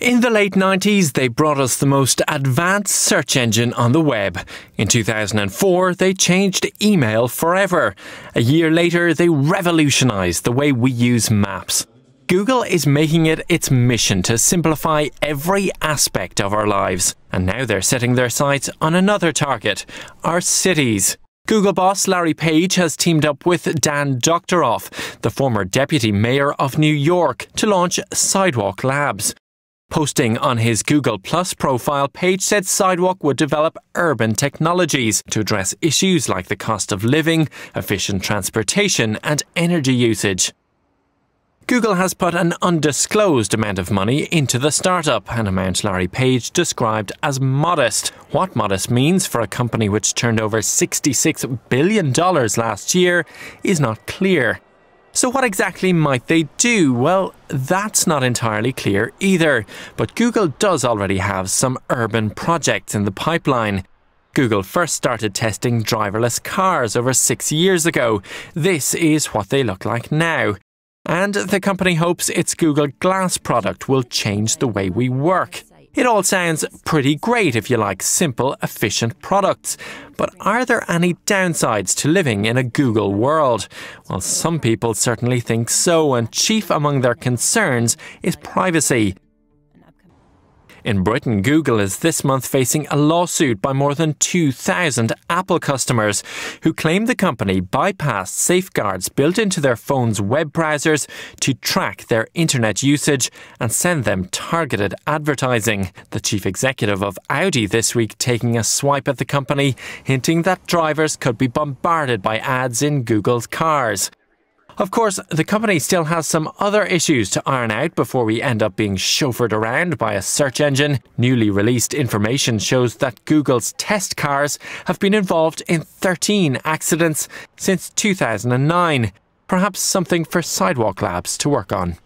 In the late 90s, they brought us the most advanced search engine on the web. In 2004, they changed email forever. A year later, they revolutionised the way we use maps. Google is making it its mission to simplify every aspect of our lives. And now they're setting their sights on another target our cities. Google boss Larry Page has teamed up with Dan Doctoroff, the former deputy mayor of New York, to launch Sidewalk Labs. Posting on his Google Plus profile, Page said Sidewalk would develop urban technologies to address issues like the cost of living, efficient transportation, and energy usage. Google has put an undisclosed amount of money into the startup, an amount Larry Page described as modest. What modest means for a company which turned over $66 billion last year is not clear. So, what exactly might they do? Well, that's not entirely clear either. But Google does already have some urban projects in the pipeline. Google first started testing driverless cars over six years ago. This is what they look like now. And the company hopes its Google Glass product will change the way we work. It all sounds pretty great if you like simple, efficient products. But are there any downsides to living in a Google world? Well, some people certainly think so, and chief among their concerns is privacy. In Britain, Google is this month facing a lawsuit by more than 2,000 Apple customers who claim the company bypassed safeguards built into their phones' web browsers to track their internet usage and send them targeted advertising. The chief executive of Audi this week taking a swipe at the company, hinting that drivers could be bombarded by ads in Google's cars. Of course, the company still has some other issues to iron out before we end up being chauffeured around by a search engine. Newly released information shows that Google's test cars have been involved in 13 accidents since 2009. Perhaps something for Sidewalk Labs to work on.